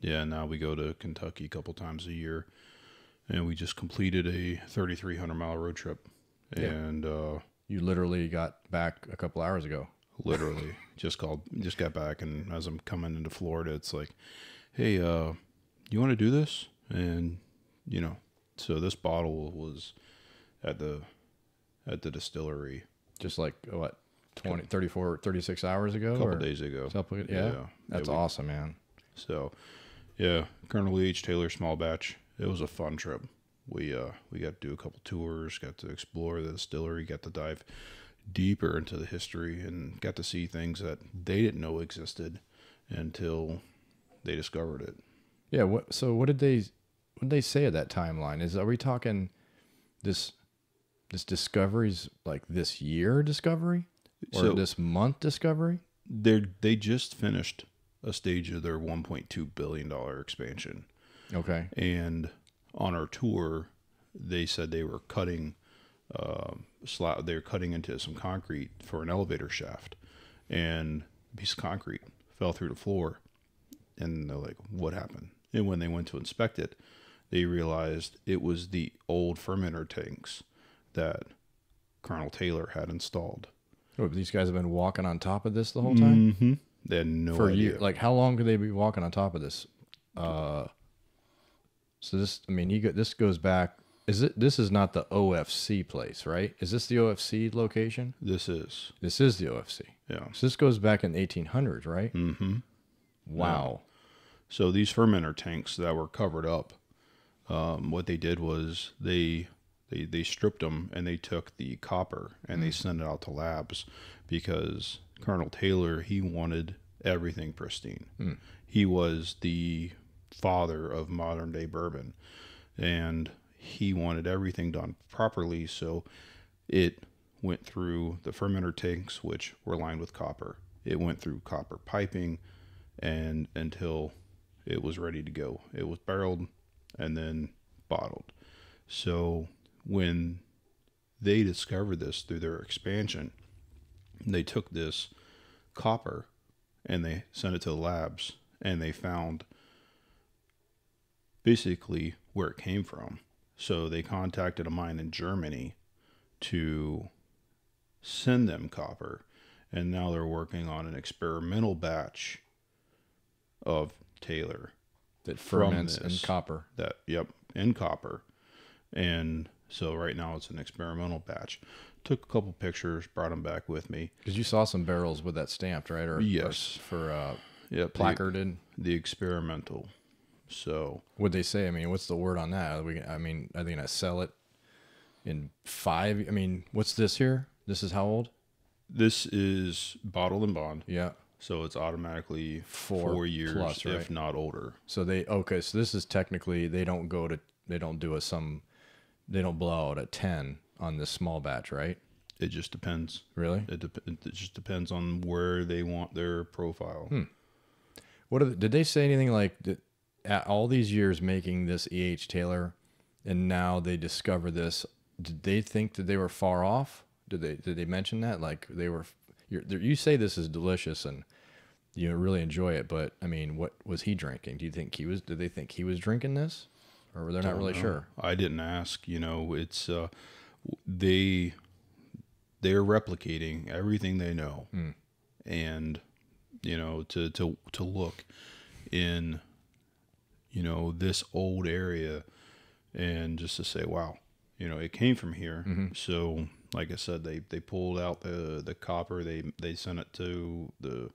Yeah, now we go to Kentucky a couple times a year, and we just completed a 3,300 mile road trip, Yeah. and uh, You literally got back a couple hours ago. literally just called, just got back, and as I'm coming into Florida, it's like, hey, uh, you want to do this? And you know, so this bottle was at the at the distillery Just like what 20, 34, 36 hours ago. a couple or days ago. something- Yeah, that's Yeah, we- awesome, man. So, yeah, Colonel E.H. Taylor small batch. It was a fun trip. We uh we got to do a couple tours, got to explore the distillery, got to dive deeper into the history, and got to see things that they didn't know existed until they discovered it. Yeah. What? So what did they? What did they say at that timeline? Is are we talking this? This discovery's like this year discovery, or So- this month discovery? They they just finished a stage of their 1.2 billion dollar expansion. Okay. and on our tour they said they were cutting um slab they were cutting into some concrete for an elevator shaft and a piece of concrete fell through the floor and they're like what happened and when they went to inspect it they realized it was the old fermenter tanks that colonel taylor had installed Oh, these guys have been walking on top of this the whole time mm-hmm. They had no for a idea year. Like, how long could they be walking on top of this? Uh, so this, I mean, you go, this goes back. Is it? This is not the OFC place, right? Is this the OFC location? this is This is the OFC. yeah So this goes back in 1800s, right? mm-hmm Wow. So these fermenter tanks that were covered up, um, what they did was they they they stripped them and they took the copper and they sent it out to labs because Colonel Taylor he wanted everything pristine. Hmm. He was the father of modern day bourbon, and he wanted everything done properly. So it went through the fermenter tanks, which were lined with copper. It went through copper piping, and until it was ready to go. It was barreled and then bottled. So when they discovered this through their expansion, they took this copper and they sent it to the labs and they found basically where it came from. So they contacted a mine in Germany to send them copper and now they're working on an experimental batch of Taylor That ferments in copper. that yep in copper and so right now it's an experimental batch took a couple pictures brought them back with me Because you saw some barrels with that stamped, right? Or or Yes. for uh, yep the, placarded. the experimental so What'd they say? I mean, what's the word on that? Are we, I mean, are they gonna sell it in five? I mean, what's this here? This is how old? this is bottled and bond Yeah. so it's automatically Four four, years plus, right? if not older So they okay. So this is technically they don't go to they don't do a some they don't blow out at ten on this small batch, right? it just depends Really? it, dep- it just depends on where they want their profile Hmm. What are the, did they say anything like that? At all these years making this E. H. Taylor, and now they discover this. Did they think that they were far off? Did they did they mention that like they were? You're, you say this is delicious and you really enjoy it, but I mean, what was he drinking? Do you think he was? Did they think he was drinking this, or were they not really know. sure? I didn't ask. You know, it's uh, they they're replicating everything they know, Hmm. and you know to to to look in you know this old area and just to say, wow, you know, it came from here. Mm-hmm. So, like I said, they they pulled out the the copper. They they sent it to the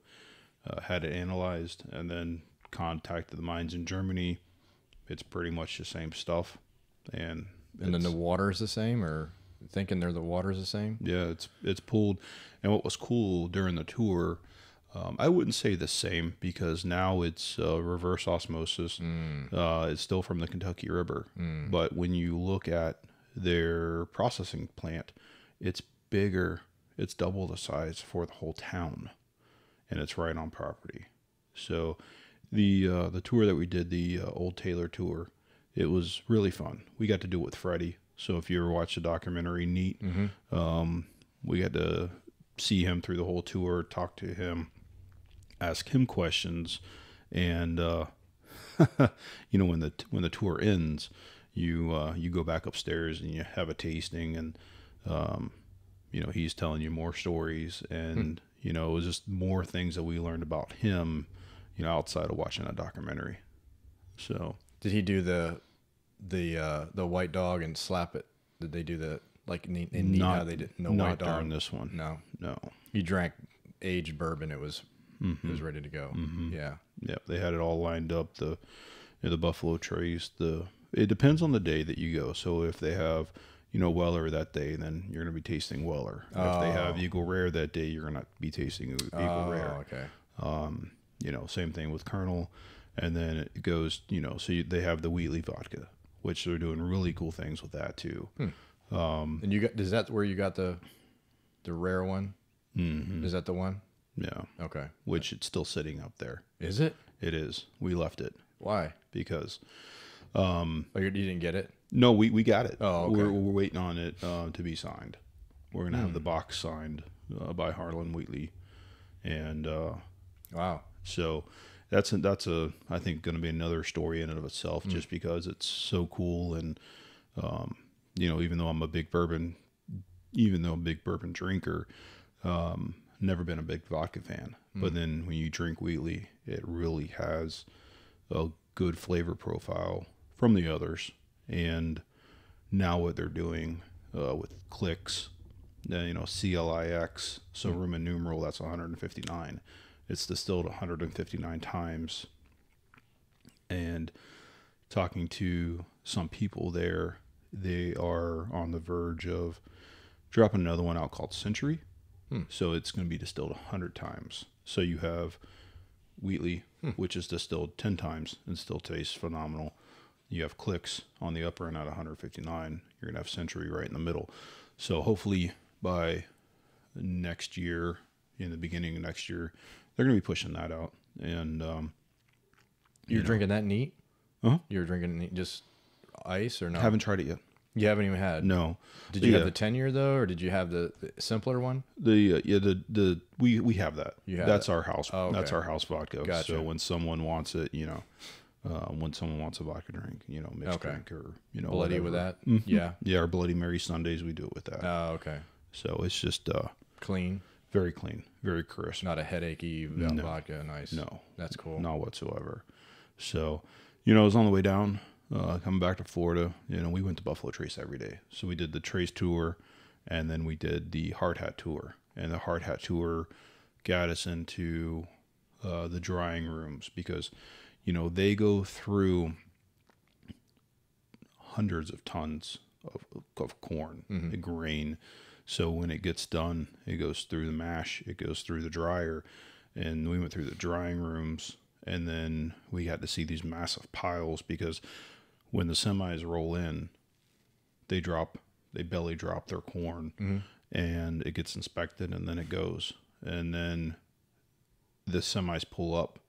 uh, had it analyzed and then contacted the mines in Germany. It's pretty much the same stuff, and And then the water is the same, or thinking they're the water's the same? yeah, it's it's pulled. And what was cool during the tour, um, I wouldn't say the same because now it's uh, reverse osmosis. Uh, it's still from the Kentucky River, but when you look at their processing plant, it's bigger. It's double the size for the whole town, and it's right on property. So, the uh, the tour that we did, the uh, Old Taylor tour, it was really fun. We got to do it with Freddie. So if you ever watch the documentary Neat, um, we got to see him through the whole tour, talk to him, ask him questions, and uh, you know when the when the tour ends, you uh, you go back upstairs and you have a tasting, and um, you know he's telling you more stories, and you know it was just more things that we learned about him, you know, outside of watching a documentary. So Did he do the the uh, the white dog and slap it? Did they do the like in, in not how they did no not white dog? during this one. No, No. he drank aged bourbon. It was Mm-hmm. it was ready to go. Yeah. Yeah, they had it all lined up. The you know, the buffalo trace. The it depends on the day that you go. So if they have you know Weller that day, then you're going to be tasting Weller. If they have Eagle Rare that day, you're going to be tasting Eagle Oh, Rare. okay. Um, you know, same thing with Colonel, and then it goes. You know, so you, they have the Wheatley vodka, which they're doing really cool things with that too. And you got is that where you got the the rare one? Mm-hmm. Is that the one? Yeah, Okay. which it's still sitting up there. Is it? It is. We left it Why? because Oh, you, you didn't get it? No, we, we got it. Oh, okay. we're, we're waiting on it uh, to be signed. We're gonna Hmm. have the box signed uh, by Harlen Wheatley, and uh, Wow. so that's a, that's a I think going to be another story in and of itself, Hmm. just because it's so cool and um, you know even though I'm a big bourbon, even though I'm a big bourbon drinker, um, never been a big vodka fan. Hmm. But then when you drink Wheatley, it really has a good flavor profile from the others, and now what they're doing uh, with CLIX, uh, you know, CLIX, so Roman numeral, that's 159. It's distilled 159 times. And talking to some people there, they are on the verge of dropping another one out called Century. Hmm. So it's going to be distilled 100 times. So you have Wheatley, hmm. which is distilled 10 times and still tastes phenomenal. You have CLIX on the upper end at 159. You're going to have Century right in the middle. So hopefully by next year, in the beginning of next year, they're going to be pushing that out. And um, You're drinking that neat? Uh-huh. You're drinking neat, just ice or no? haven't tried it yet. you haven't even had. No. Did you Yeah. have the ten year though, or did you have the, the simpler one? The uh, yeah the the we we have that. You have That's that. our house. Oh, That's our house vodka. Gotcha. So when someone wants it, you know, uh, when someone wants a vodka drink, you know, mixed Okay. drink or you know, Bloody with whatever. that? Mhm. Yeah. Yeah, our Bloody Mary Sundays we do it with that. Oh, okay. so it's just uh, Clean, very clean, very crisp. not a headachy No. vodka. Nice. No, That's cool. not whatsoever. So, you know, I was on the way down, uh, coming back to Florida. You know, we went to Buffalo Trace every day. So we did the Trace tour, and then we did the Hard Hat tour. And the Hard Hat tour got us into uh, the drying rooms because, you know, they go through hundreds of tons of, of corn, the grain. So when it gets done, it goes through the mash, it goes through the dryer, and we went through the drying rooms, and then we got to see these massive piles because when the semis roll in, they drop, they belly drop their corn, mm-hmm. and it gets inspected, and then it goes, and then the semis pull up,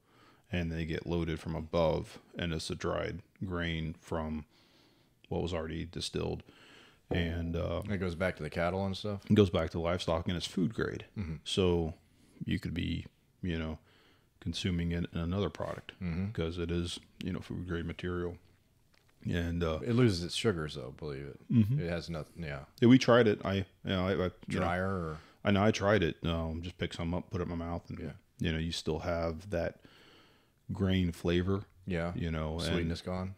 and they get loaded from above, and it's a dried grain from what was already distilled, and uh, It goes back to the cattle and stuff. it goes back to livestock and it's food grade. So you could be, you know, consuming it in another product because it is, you know, food grade material. And uh, It loses its sugars though. Believe it. Mm-hmm. It has nothing. Yeah. yeah, we tried it. I, you know, I, I, know, or I know I tried it. Um, just pick some up, put it in my mouth, and Yeah. you know, you still have that grain flavor. yeah. You know, and Sweetness gone.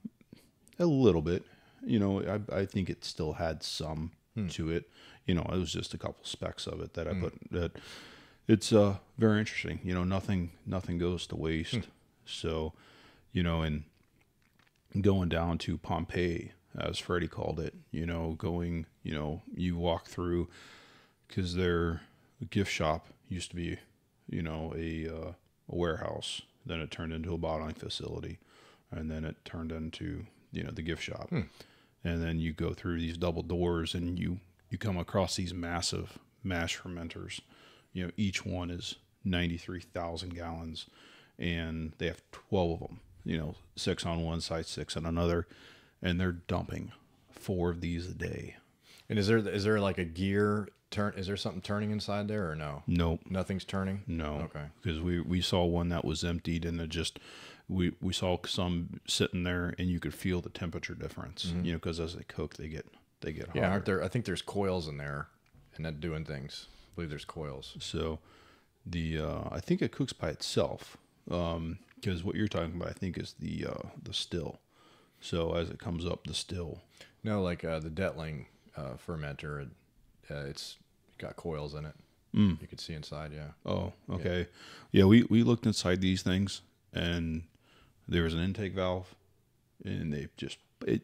a little bit. You know, I, I think it still had some to it. You know, it was just a couple specks of it that I put that it's uh very interesting. You know, nothing nothing goes to waste. So, you know, and going down to Pompeii, as Freddie called it, you know, going, you know, you walk through because their gift shop used to be, you know, a uh, a warehouse. Then it turned into a bottling facility, and then it turned into you know the gift shop. And then you go through these double doors, and you you come across these massive mash fermenters. You know, each one is ninety three thousand gallons, and they have twelve of them. You know, six on one side, six on another, and they're dumping four of these a day. And is there is there like a gear turn? Is there something turning inside there or no? Nope. Nothing's turning. No. Okay. Because we, we saw one that was emptied and it just we we saw some sitting there and you could feel the temperature difference. You know, because as they cook, they get they get hotter. Yeah, aren't there? I think there's coils in there, and that doing things. I believe there's coils. So the uh, I think it cooks by itself. Because what you're talking about, I think, is the uh, the still. So as it comes up, the still. No, like uh, the Detling uh, fermenter, uh, it's got coils in it. Mm. You could see inside. Yeah. Oh, okay. Yeah, we, we looked inside these things and there was an intake valve and they just it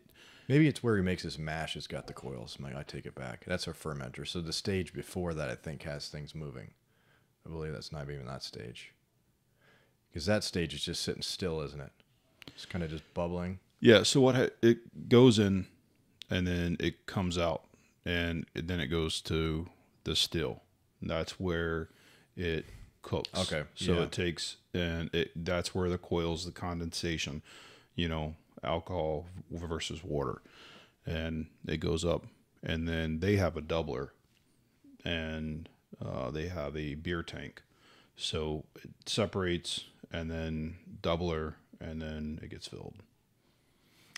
Maybe it's where he makes his mash. It's got the coils. Like, I take it back. That's a fermenter. So the stage before that, I think, has things moving. I believe that's not even that stage. Because that stage is just sitting still, isn't it? It's kind of just bubbling. yeah. So what ha- it goes in and then it comes out and then it goes to the still. That's where it cooks. Okay, So yeah. it takes and it that's where the coils, the condensation, you know, alcohol versus water, and it goes up, and then they have a doubler, and uh, they have a beer tank, so it separates and then doubler, and then it gets filled.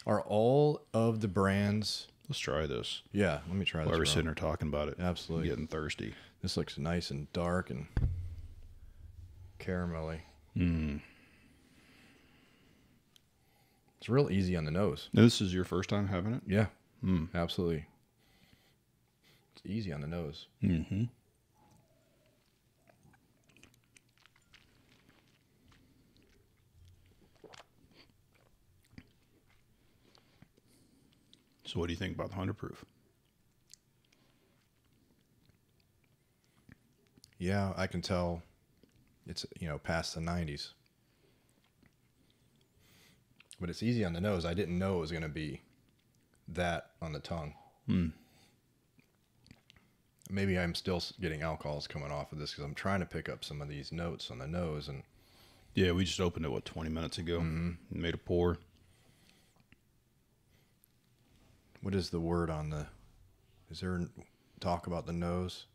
Are all of the brands? Let's try this. Yeah, let me try this. While we're sitting here talking about it, Absolutely. getting thirsty. This looks nice and dark and caramelly. Mm. It's real easy on the nose. Now, this is your first time having it. Yeah, Mm. absolutely. It's easy on the nose. Mm-hmm. So, what do you think about the hundred proof? Yeah, I can tell it's you know past the 90s. But it's easy on the nose. I didn't know it was going to be that on the tongue. Hmm. Maybe I'm still getting alcohols coming off of this because I'm trying to pick up some of these notes on the nose and Yeah, we just opened it what twenty minutes ago. and Made a pour. what is the word on the is there talk about the nose?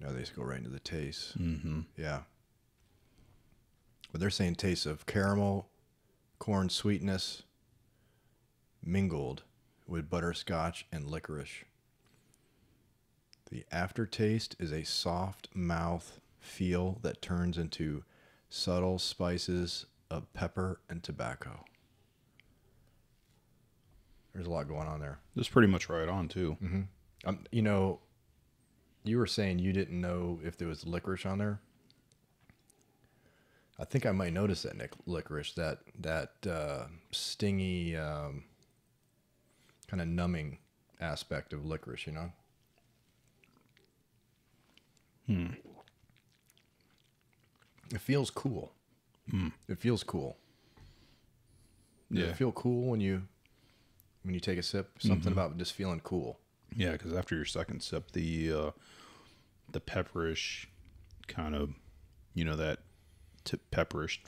No, they just go right into the taste. Mm-hmm. Yeah. But they're saying taste of caramel, corn sweetness, mingled with butterscotch and licorice. The aftertaste is a soft mouth feel that turns into subtle spices of pepper and tobacco. There's a lot going on there. That's pretty much right on too. Um, you know, you were saying you didn't know if there was licorice on there. I think I might notice that nic- licorice, that that uh, stingy, um, kind of numbing aspect of licorice. You know. Hmm. It feels cool. It feels cool. Does Yeah, it feel cool when you when you take a sip? Something about just feeling cool. yeah. Because after your second sip, the uh, the pepperish kind of, you know, that t- pepperish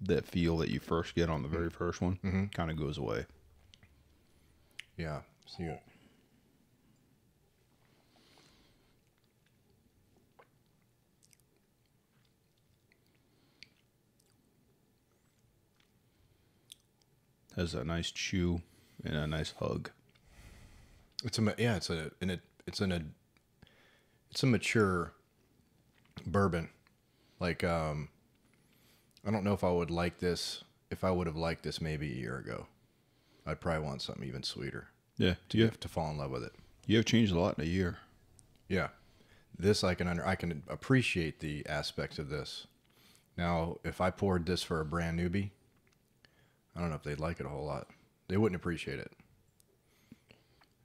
that feel that you first get on the very mm-hmm. first one mm-hmm. kind of goes away. Yeah. See it. Has a nice chew and a nice hug. It's a yeah. It's a and it it's an a it's a mature bourbon. Like um, I don't know if I would like this if I would have liked this maybe a year ago. I'd probably want something even sweeter Yeah. to You have, to fall in love with it. you have changed a lot in a year. Yeah, this I can under I can appreciate the aspects of this. Now, if I poured this for a brand newbie, I don't know if they'd like it a whole lot. They wouldn't appreciate it.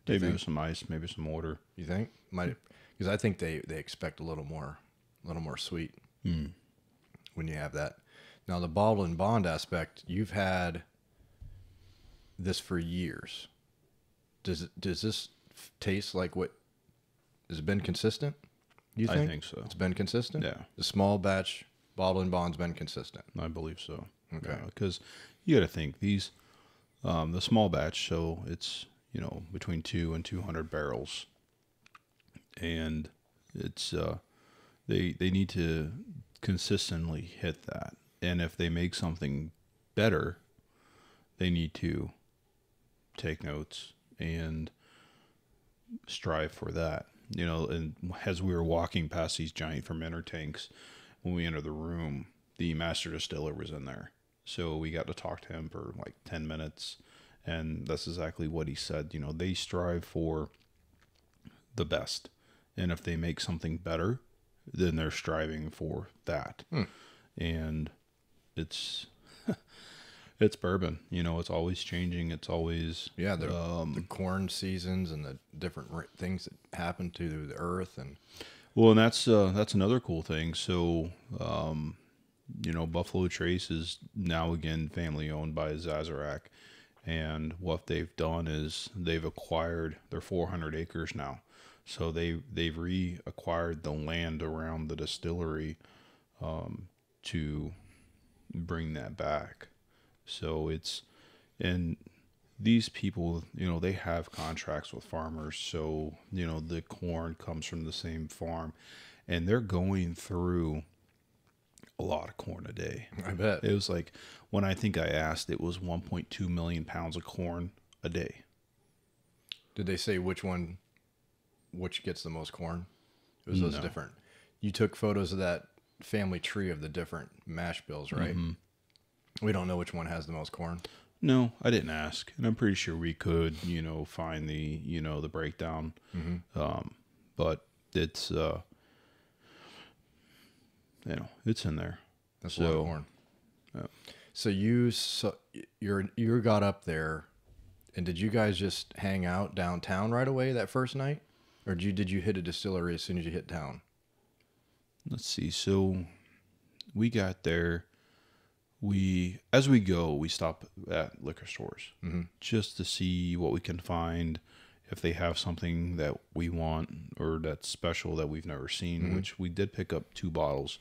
Maybe some ice, maybe some water. You think? Might because I think they they expect a little more, a little more sweet when you have that. Now the bottle and bond aspect, you've had this for years. Does it does this taste like what has it been consistent? You I think? think so. It's been consistent. Yeah. The small batch bottle and bond's been consistent. I believe so. Okay. Because you got to think these, um, the small batch, so it's you know between two and two hundred barrels, and it's uh, they they need to consistently hit that. And if they make something better, they need to take notes and strive for that. You know, and as we were walking past these giant fermenter tanks, when we entered the room, the master distiller was in there. So we got to talk to him for like 10 minutes. And that's exactly what he said. You know, they strive for the best. And if they make something better, then they're striving for that. And it's it's bourbon. You know, it's always changing. It's always Yeah, the, the corn seasons and the different r- things that happen to the earth and Well, and that's uh, that's another cool thing. So, um, you know, Buffalo Trace is now again family owned by Sazerac, and what they've done is they've acquired their 400 acres now. So they they've reacquired the land around the distillery um, to bring that back. So it's and these people, you know, they have contracts with farmers, so you know the corn comes from the same farm, and they're going through a lot of corn a day. I bet. It was like when I think I asked, it was 1.2 million pounds of corn a day. Did they say which one, which gets the most corn? It was those No. different. You took photos of that family tree of the different mash bills, right? We don't know which one has the most corn. No, I didn't ask, and I'm pretty sure we could, you know, find the, you know, the breakdown. Um, but it's, uh, you know, it's in there. That's a lot So, of corn. yeah. So you so you're you got up there, and did you guys just hang out downtown right away that first night, or did you did you hit a distillery as soon as you hit town? Let's see. So we got there. We, as we go, we stop at liquor stores just to see what we can find. If they have something that we want or that's special that we've never seen, which we did pick up two bottles.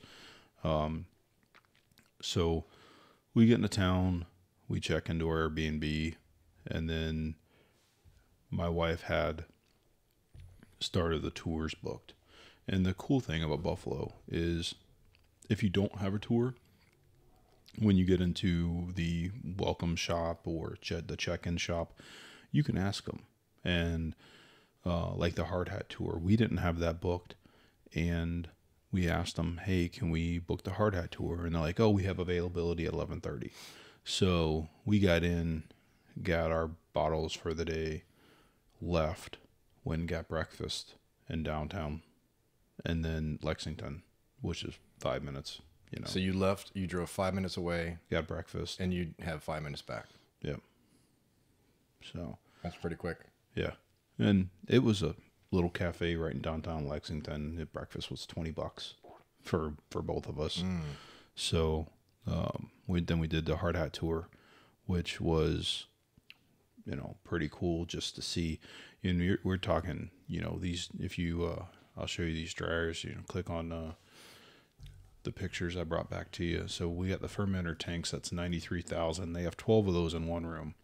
Um, so we get into town, we check into our Airbnb, and then my wife had started the tours booked. And the cool thing about Buffalo is if you don't have a tour, when you get into the welcome shop or the check-in shop, you can ask them. And uh, like the hard hat tour, we didn't have that booked, and we asked them, "Hey, can we book the hard hat tour?" And they're like, "Oh, we have availability at 11:30." So we got in, got our bottles for the day, left, went got breakfast in downtown, and then Lexington, which is five minutes. You know, So you left, you drove five minutes away, got breakfast. and you have five minutes back. Yep. So That's pretty quick. yeah, and it was a little cafe right in downtown Lexington. The breakfast was twenty bucks for for both of us. So um, we then we did the hard hat tour, which was you know pretty cool just to see. Know, you're, we're talking you know these. If you, uh, I'll show you these dryers. You know, click on. Uh, the pictures I brought back to you. So we got the fermenter tanks. That's ninety three thousand. They have twelve of those in one room,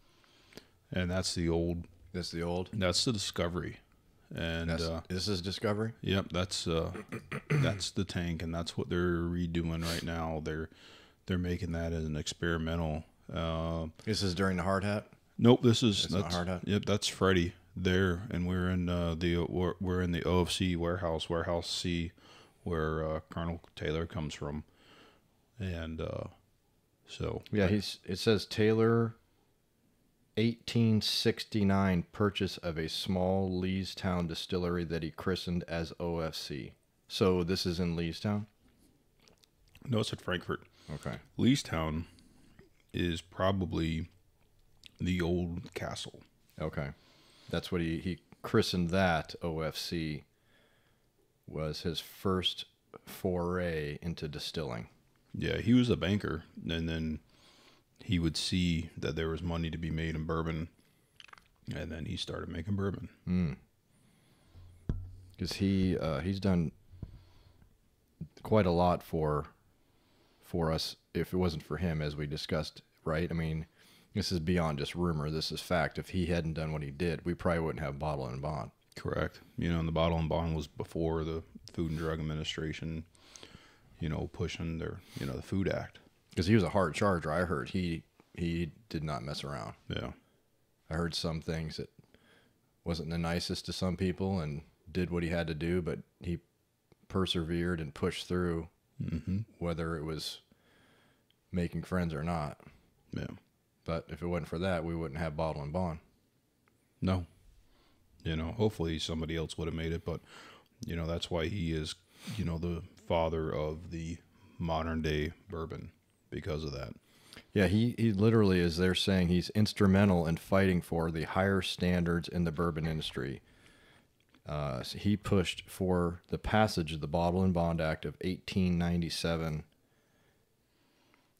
and that's the old. That's the old. That's the Discovery, and uh, this is Discovery. yep, that's uh, that's the tank, and that's what they're redoing right now. They're they're making that as an experimental. Uh, This is during the hard hat. nope, this is It's that's Hard Hat? Yep, that's Freddie there, and we're in uh, the we're, we're in the OFC warehouse, warehouse C, where uh, Colonel Taylor comes from, and uh, so Yeah, he's. It says Taylor. 1869 purchase of a small Leestown distillery that he christened as OFC. So this is in Leestown. no, it's at Frankfort. Okay. Leestown is probably the old castle. Okay. That's what he, he christened that OFC was his first foray into distilling. Yeah, he was a banker, and then he would see that there was money to be made in bourbon, and then he started making bourbon. Because he uh, he's done quite a lot for for us. If it wasn't for him, as we discussed, right? I mean, this is beyond just rumor. This is fact. If he hadn't done what he did, we probably wouldn't have bottle and bond. Correct. You know, and the bottle and bond was before the Food and Drug Administration, you know, pushing their, you know, the Food Act. Because he was a hard charger. I heard he he did not mess around. Yeah. I heard some things that wasn't the nicest to some people and did what he had to do, but he persevered and pushed through, Mm-hmm. whether it was making friends or not. Yeah. But if it wasn't for that, we wouldn't have bottle and bond. No. You know, hopefully somebody else would have made it, but you know, that's why he is, you know, the father of the modern day bourbon because of that. Yeah, he, he literally is there saying he's instrumental in fighting for the higher standards in the bourbon industry. Uh, so he pushed for the passage of the Bottle and Bond Act of 1897.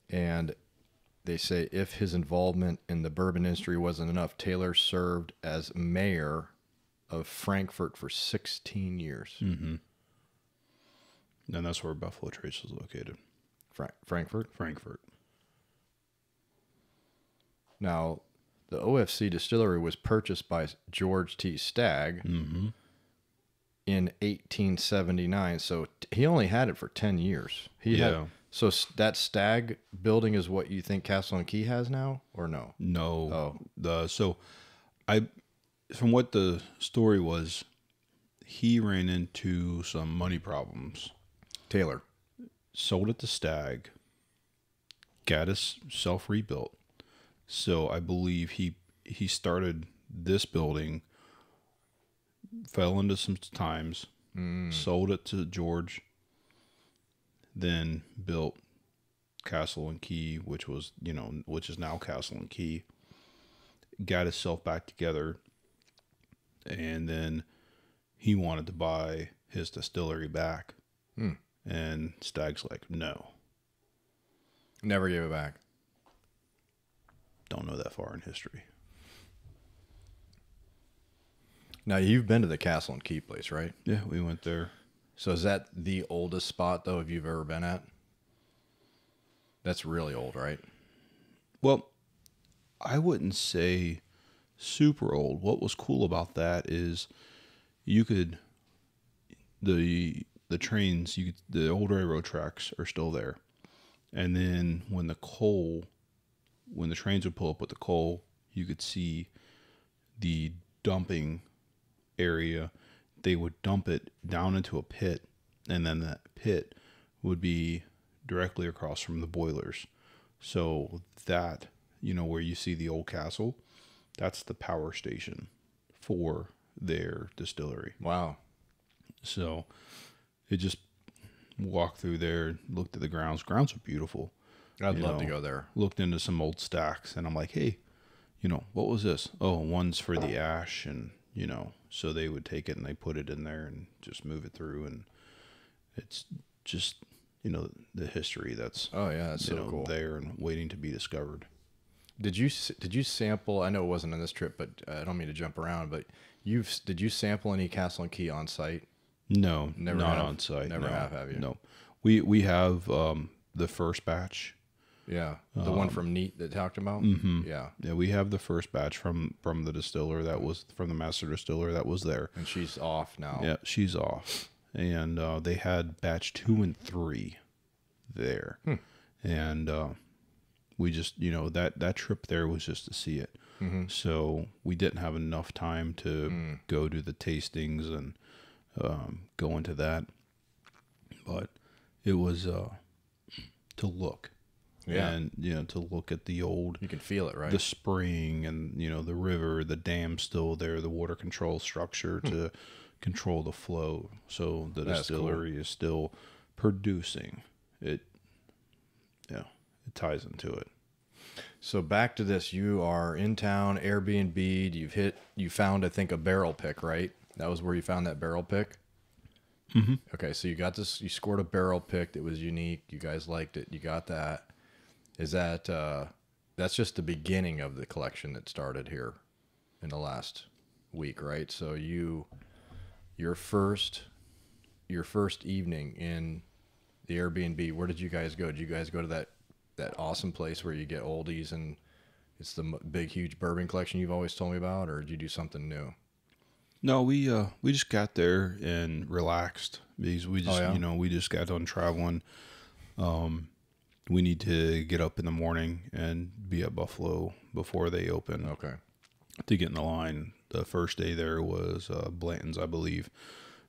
And they say if his involvement in the bourbon industry wasn't enough, Taylor served as mayor of Frankfort for 16 years. Mm-hmm. And that's where Buffalo Trace is located. Fra- Frankfort? Frankfort. Now, the OFC distillery was purchased by George T. Stagg Mm-hmm. in 1879. So he only had it for 10 years. He Yeah. had so that Stagg building is what you think Castle and Key has now, or no? No. Oh. The so I from what the story was, he ran into some money problems. Taylor. Sold it to Stagg. Got self rebuilt. So I believe he he started this building, fell into some times, mm. sold it to George, then built Castle and Key, which was you know which is now Castle and Key. Got himself back together, and then he wanted to buy his distillery back, Hmm. and Stagg's like, no, Never gave it back. don't know that far in history. Now you've been to the Castle and Key place, right? Yeah, we went there. So is that the oldest spot though? If you've ever been at? That's really old, right? Well, I wouldn't say super old. What was cool about that is you could the the trains, you could, the old railroad tracks are still there. And then when the coal when the trains would pull up with the coal, you could see the dumping area. They would dump it down into a pit and then that pit would be directly across from the boilers. So that, you know, where you see the old castle, that's the power station for their distillery. Wow. So it just walked through there, looked at the grounds. Grounds are beautiful. I'd You love to go there. Looked into some old stacks and I'm like, hey, you know, what was this? Oh, one's for the ash and you know, so they would take it and they put it in there and just move it through and it's just you know the history that's Oh yeah, that's so know cool. there and waiting to be discovered. Did you did you sample? I know it wasn't on this trip, but uh, I don't mean to jump around. But you've did you sample any Castle and Key on site? No, Never not have. on site. Never no, have, have you? No, we we have um, the first batch. Yeah, the one from Neat that talked about. mhm. Yeah, Yeah, we have the first batch from from the distiller that was from the master distiller that was there. and she's off now. Yeah, she's off, and uh, they had batch two and three there, Hmm. and uh, we just you know that that trip there was just to see it. Mhm. So we didn't have enough time to Mm. go to the tastings and um, go into that, but it was uh, to look, Yeah. and you know to look at the old You can feel it, right? the spring and you know the river the dam still there the water control structure to control the flow so the Hmm. That's cool. distillery is still producing it yeah it ties into it So back to this, you are in town, Airbnb. You've hit, you found, I think, a barrel pick, right? That was where you found that barrel pick. mm-hmm. Okay, so you got this. You scored a barrel pick that was unique. You guys liked it. You got that. Is that uh, that's just the beginning of the collection that started here in the last week, right? So you, your first, your first evening in the Airbnb. Where did you guys go? Did you guys go to that that awesome place where you get oldies and it's the big huge bourbon collection you've always told me about, or did you do something new? No, we uh we just got there and relaxed because we just Oh, yeah? you know we just got done traveling. Um, we need to get up in the morning and be at Buffalo before they open Okay. to get in the line. The first day there was uh, Blanton's, I believe,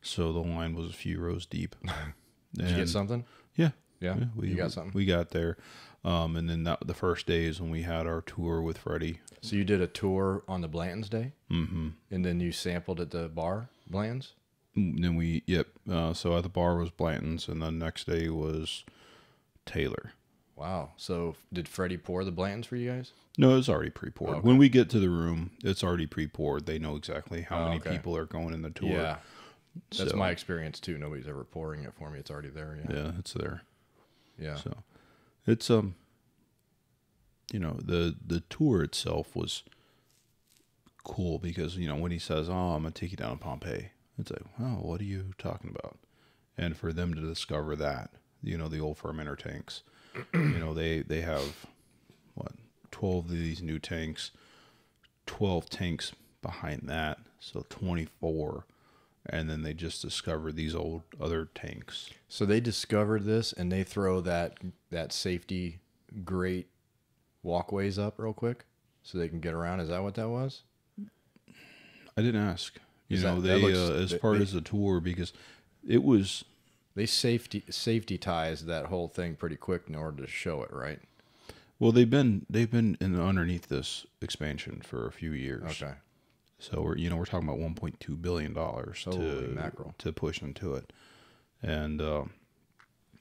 so the line was a few rows deep. Did you get something? Yeah, Yeah. yeah, we you got something. We got there, um, and then that the first day is when we had our tour with Freddie. So you did a tour on the Blanton's Day, Mm-hmm. and then you sampled at the bar, Blanton's. And Then we, yep. Uh, so at the bar was Blanton's, and the next day was Taylor. Wow. So did Freddie pour the Blantons for you guys? No, it's already pre-poured. Okay. When we get to the room, it's already pre-poured. They know exactly how Oh, many okay. people are going in the tour. Yeah. That's So- my experience too. Nobody's ever pouring it for me. It's already there. Yeah. Yeah, it's there. Yeah. So it's um, you know, the the tour itself was cool because you know when he says, "Oh, I'm gonna take you down to Pompeii," it's like, "Oh, what are you talking about?" And for them to discover that, you know, the old fermenter tanks, you know, they they have what twelve of these new tanks, twelve tanks behind that, so twenty four. And then they just discovered these old other tanks. So they discovered this, and they throw that that safety grate walkways up real quick, so they can get around. Is that what that was? I didn't ask. You Is know, that- that looks- uh, as they- part they- of the tour because it was They safety safety ties that whole thing pretty quick in order to show it, right? well they've been they've been in underneath this expansion for a few years. Okay. So we're you know we're talking about 1.2 billion dollars to mackerel. to push into it, and uh,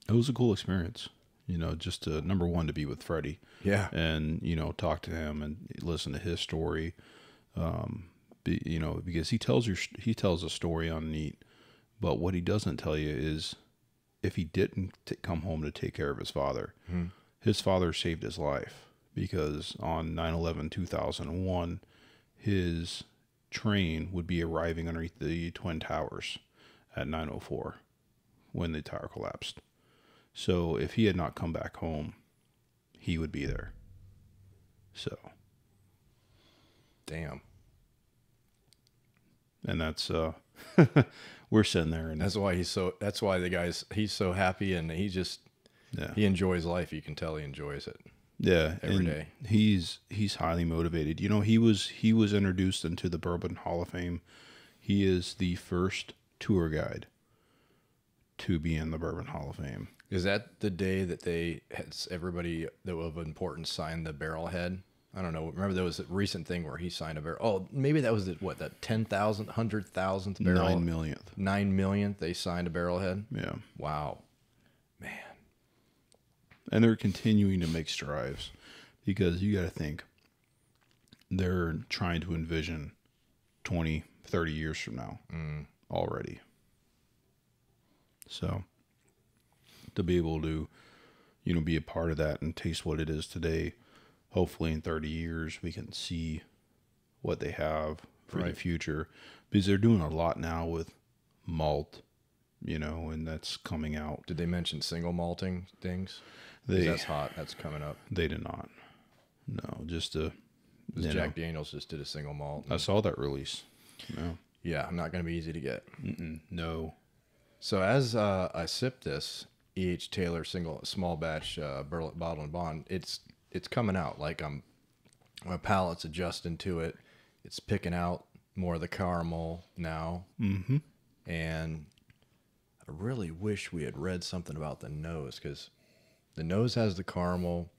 it was a cool experience. You know, just to number one to be with Freddie Yeah. and you know talk to him and listen to his story. Um, be, you know because he tells your he tells a story on neat, but what he doesn't tell you is if he didn't t- come home to take care of his father, his father saved his life because on 9-11 2001 his train would be arriving underneath the twin towers at 904 when the tower collapsed. So if he had not come back home he would be there. So. Damn. and that's uh we're sitting there and That's why he's so. That's why the guy's he's so happy, and he just yeah he enjoys life. You can tell he enjoys it. yeah every day. he's he's highly motivated you know he was he was introduced into the bourbon hall of fame he is the first tour guide to be in the bourbon hall of fame Is that the day that they had everybody that was of importance signed the barrel head? I don't know. Remember there was a recent thing where he signed a barrel. Oh, maybe that was the, what that ten thousand, hundred thousandth barrel, nine millionth nine millionth. They signed a barrel head. yeah Wow, man. and they're continuing to make strides because you got to think they're trying to envision 20 30 years from now mm. already so to be able to you know be a part of that and taste what it is today hopefully in 30 years we can see what they have for the future because they're doing a lot now with malt you know and that's coming out Did they mention single malting things they that's hot. That's coming up. they did not. No, just a. Jack know, Daniels just did a single malt. I saw that release. No, yeah, i'm not going to be easy to get. Mm-mm, no. So as uh, I sip this E.H. Taylor single small batch uh, Burlet bottle and bond, it's it's coming out like I'm my palate's adjusting to it. It's picking out more of the caramel now, Mm-hmm. and I really wish we had read something about the nose because the nose has the caramel.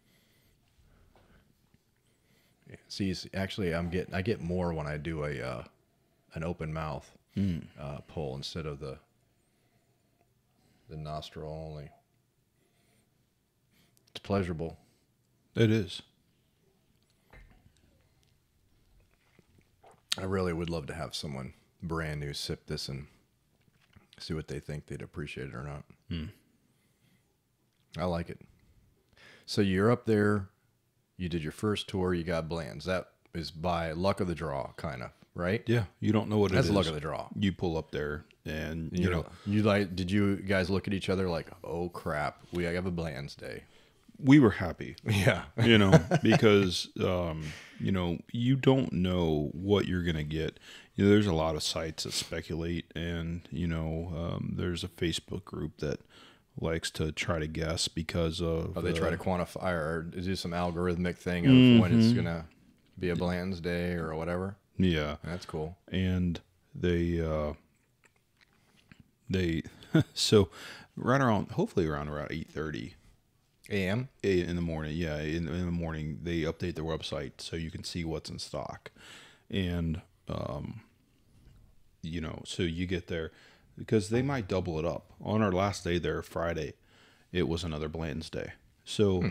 See, actually, I'm getting I get more when I do a uh, an open mouth uh, pull instead of the the nostril only. It's pleasurable. It is. I really would love to have someone brand new sip this and see what they think they'd appreciate it or not. Hmm. I like it. So you're up there, you did your first tour, you got Bland's. That is by luck of the draw, kind of, right? Yeah, you don't know what That's it is. luck of the draw. You pull up there, and you, You know, know, you like, did you guys look at each other like, oh crap, we have a Bland's day? We were happy Yeah. you know because um you know you don't know what you're gonna get you know there's a lot of sites that speculate and you know um, there's a facebook group that likes to try to guess because of Oh, they try uh, to quantify or do some algorithmic thing of when Mm-hmm. it's gonna be a Bland's day or whatever. yeah That's cool. and they uh they so right around hopefully around around 8.30 AM. in the morning yeah in, in the morning they update their website so you can see what's in stock and um you know so you get there because they might double it up on our last day there friday it was another blanton's day so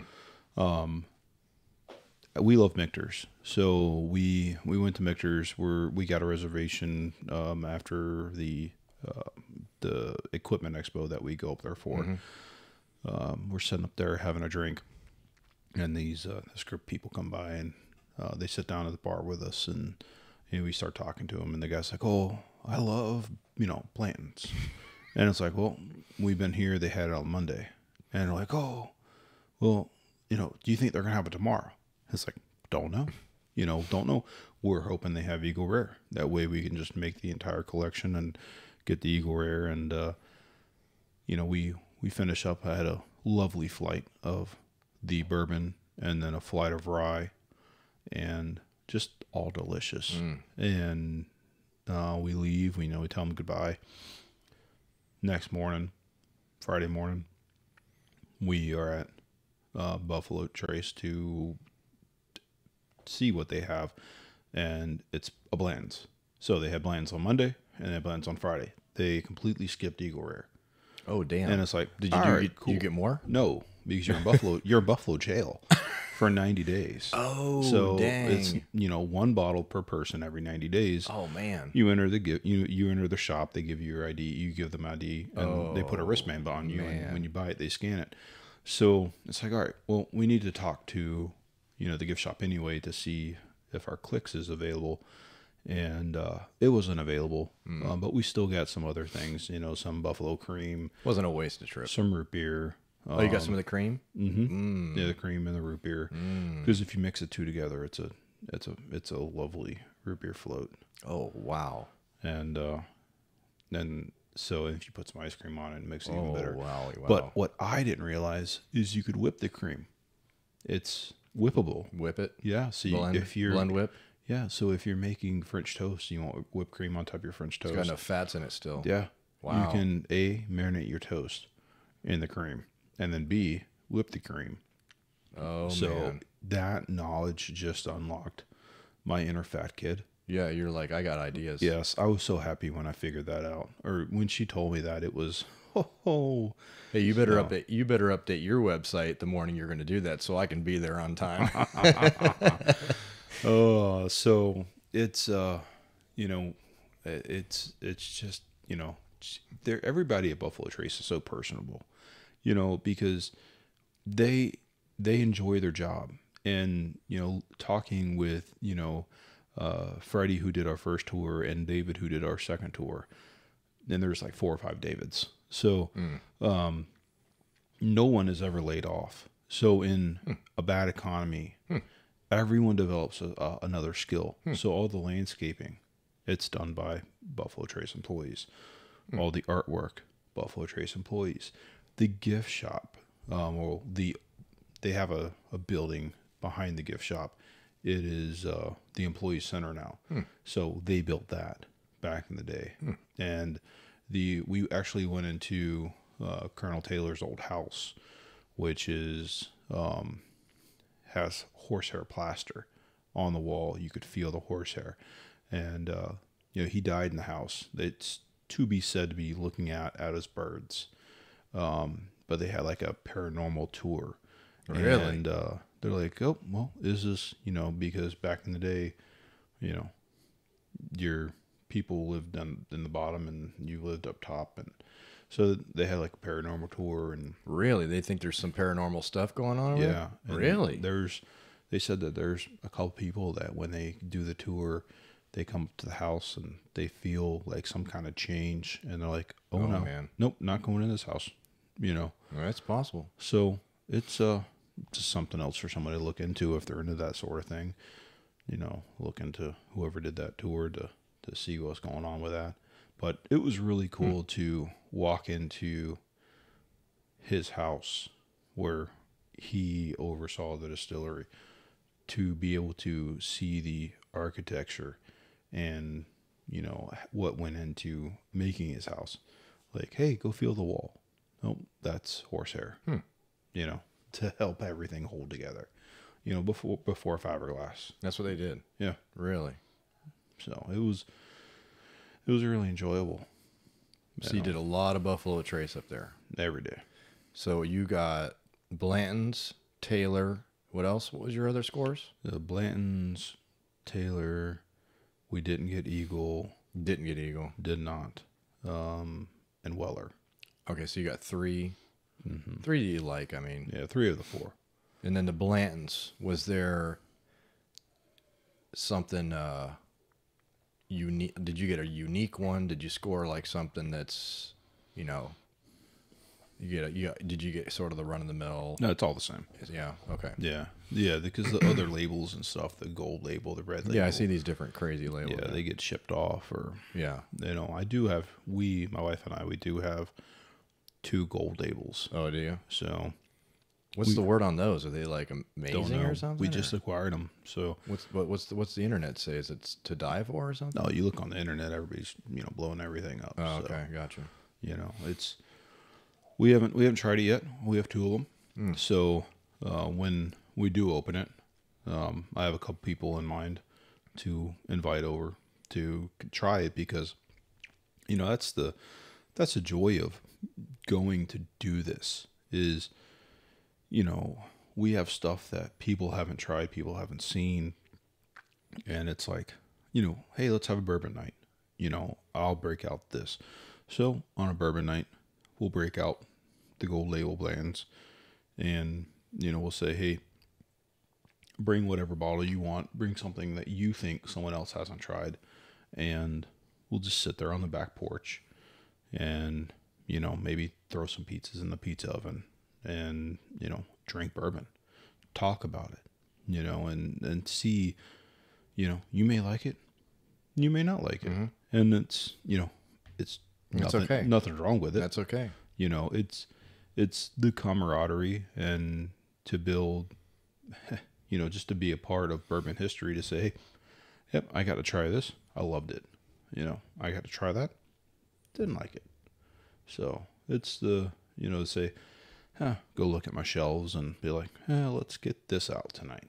um we love Michter's, so we we went to Michter's. We're we got a reservation um, after the uh, the equipment expo that we go up there for. Um, we're sitting up there having a drink, and these uh, this group of people come by and uh, they sit down at the bar with us, and you know, we start talking to them, and the guy's like, "Oh, I love you know Blanton's," and it's like, "Well, we've been here. They had it on Monday," and they're like, "Oh, well, you know, do you think they're gonna have it tomorrow?" It's like, don't know, you know, don't know. We're hoping they have Eagle Rare. That way, we can just make the entire collection and get the Eagle Rare, and uh, you know, we we finish up. I had a lovely flight of the bourbon, and then a flight of rye, and just all delicious. And uh, we leave. We know we tell them goodbye. Next morning, Friday morning, we are at uh, Buffalo Trace to see what they have, and it's a Bland's. So they had Bland's on Monday and they had Bland's on Friday. They completely skipped Eagle Rare, Oh damn. and it's like, did you all do, right, get, cool. you get more? No, because you're in Buffalo. You're in Buffalo jail for 90 days. Oh so dang. it's you know one bottle per person every 90 days. oh man. You enter the you you enter the shop. They give you your ID. You give them ID, and they put a oh, wristband on you. And when you buy it, they scan it. So it's like, all right, well, we need to talk to you know the gift shop anyway to see if our CLIX is available. And uh, it wasn't available, Hmm. um, but we still got some other things. You know, some buffalo cream, Wasn't a wasted trip. some root beer. oh, you got some of the cream? Mm-hmm. Yeah, the cream and the root beer. Because if you mix the two together, it's a it's a it's a lovely root beer float. Oh wow. And uh, then so if you put some ice cream on it, it makes it even Oh better. wow. wow. But what I didn't realize is you could whip the cream. It's whippable. whip it. Yeah. So you, Blend, if you're blend whip. Yeah, so if you're making French toast, you want whipped cream on top of your French toast. It's got enough fats in it still. Yeah. Wow. You can A, marinate your toast in the cream, and then B, whip the cream. Oh so man. that knowledge just unlocked my inner fat kid. Yeah, you're like, I got ideas. Yes, I was so happy when I figured that out. Or when she told me that, it was, oh. Hey, you better So- update. You better update your website the morning you're going to do that, so I can be there on time. Oh, so it's uh, you know, it's it's just you know, there everybody at Buffalo Trace is so personable, you know, because they they enjoy their job, and you know, talking with you know, uh, Freddie who did our first tour and David who did our second tour, and there's like four or five Davids, so um, no one is ever laid off. So in a bad economy, everyone develops a, another skill. So all the landscaping, it's done by Buffalo Trace employees. All the artwork, Buffalo Trace employees. The gift shop, um, well, the they have a, a building behind the gift shop. It is uh, the employee center now. So they built that back in the day, and the we actually went into uh, Colonel Taylor's old house, which is um, has horsehair plaster on the wall. You could feel the horsehair, and uh, you know he died in the house. It's to be said to be looking at at his birds, um, but they had like a paranormal tour, Really? and uh, they're like, oh well, is this you know because back in the day, you know, your people lived on in the bottom and you lived up top, and so they had like a paranormal tour and really? They think there's some paranormal stuff going on? yeah. Really? There's they said that there's a couple people that when they do the tour, they come up to the house and they feel like some kind of change and they're like, Oh, Oh, no. man. Nope, not going in this house. You know. Well, that's possible. So it's uh just something else for somebody to look into if they're into that sort of thing. You know, look into whoever did that tour to to see what's going on with that. But it was really cool to walk into his house where he oversaw the distillery to be able to see the architecture and you know what went into making his house like hey go feel the wall oh that's horsehair Hmm. you know to help everything hold together you know before before fiberglass That's what they did. yeah Really. so it was it was really enjoyable So you did a lot of Buffalo Trace up there. every day So you got Blanton's, Taylor. What else? What was your other scores? the blantons taylor we didn't get eagle Didn't get Eagle. did not um and weller Okay, so you got 3 Mm-hmm. Three you like, I mean. yeah three of the four And then the Blantons. Was there something uh unique? Did you get a unique one? Did you score like something that's, you know, you get a, you got, did you get sort of the run of the mill? no it's all the same Yeah. Okay. Yeah, yeah, because the other labels and stuff, the gold label, the red label. Yeah, I see these different crazy labels. Yeah, they get shipped off, or yeah. you know, I do have we, my wife and I, we do have two gold labels. Oh, do you? So What's the word on those? Are they like amazing or something? We or- just acquired them. So what's what, what's the, what's the internet say? Is it to die for or something? no, you look on the internet, everybody's you know blowing everything up. Oh, so, okay, gotcha. You know, it's we haven't we haven't tried it yet. We have two of them. Hmm. So uh, when we do open it, um, I have a couple people in mind to invite over to try it because you know that's the that's the joy of going to do this is you know we have stuff that people haven't tried people haven't seen. And it's like you know hey let's have a bourbon night. You know i'll break out this. So on a bourbon night we'll break out the gold label blends and you know we'll say hey bring whatever bottle you want. Bring something that you think someone else hasn't tried. And we'll just sit there on the back porch and you know maybe throw some pizzas in the pizza oven and you know drink bourbon. Talk about it you know and and see you know you may like it you may not like it. Mm-hmm. And it's you know it's It's nothing, okay. nothing wrong with it. That's okay. you know it's it's the camaraderie and to build you know just to be a part of bourbon history to say yep i got to try this. I loved it. You know i got to try that. Didn't like it. So it's the you know to say huh, go look at my shelves and be like eh, let's get this out tonight